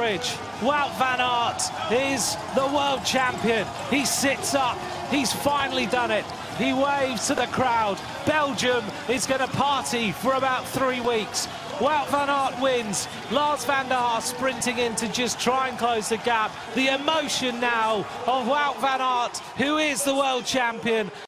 Bridge. Wout van Aert is the world champion. He sits up. He's finally done it. He waves to the crowd. Belgium is going to party for about three weeks. Wout van Aert wins. Lars van der Haar sprinting in to just try and close the gap. The emotion now of Wout van Aert, who is the world champion.